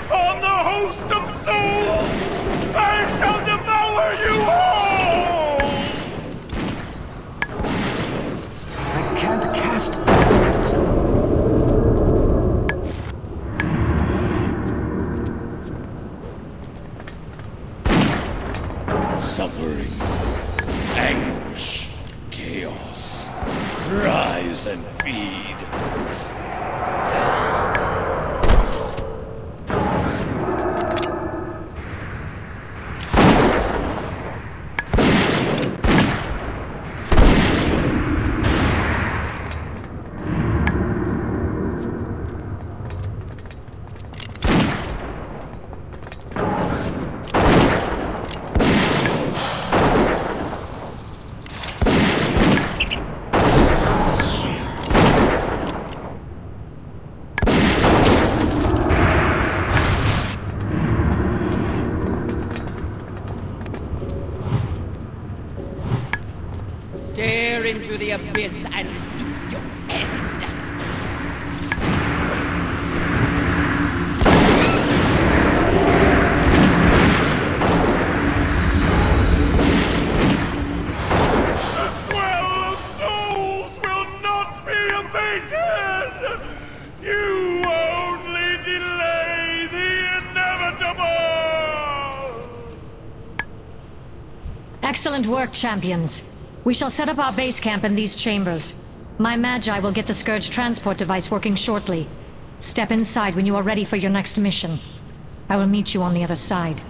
from the host of souls! I shall devour you all! I can't cast the that. Suffering, anguish, chaos. Rise and feed. Stare into the abyss and seek your end. well of souls will not be abated! You only delay the inevitable! Excellent work, champions. We shall set up our base camp in these chambers. My Magi will get the Scourge transport device working shortly. Step inside when you are ready for your next mission. I will meet you on the other side.